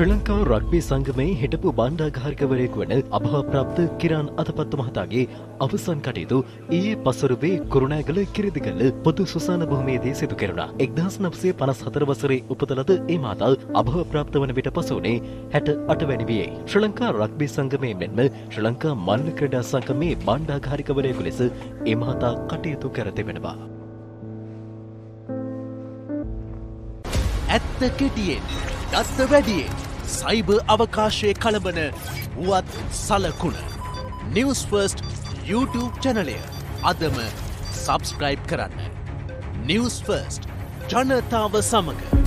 ශ්‍රී ලංකා රක්බී සංගමේ හිටපු බණ්ඩාගාරිකවරයෙකු වන අභාප්‍රාප්ත කිරාන් අතපත්තු මහතාගේ අවසන් කටයුතු ඊයේ පසුරුවේ කුරුණෑගල කිරිදිගල්ල පොදු සුසාන භූමියේදී සිදු කෙරුණා. එක්දහස් නවසේ පනස් හතර වසරේ උපත ලද ඒ මාතා අභාප්‍රාප්ත වන විට පසු වනේ හැට අටවැනි වියේ. ශ්‍රී ලංකා රක්බී සංගමේ මෙන්ම ශ්‍රී ලංකා මල්ල ක්‍රීඩා සංගමේ බණ්ඩාගාරිකවරයෙකු ලෙස ඒ මහතා කටයුතු කර තිබෙනවා. ඇත්ත කෙටියෙන් දත්ත වැඩියෙන් සයිබ අවකාශය කළඹන වුවත් සලකුණ නිවස් ෆර්ස්ට් YouTube චැනලය අදම සබස්ක්‍රයිබ් කරන්න. නිවස් ෆර්ස්ට් ජනතාව සමඟ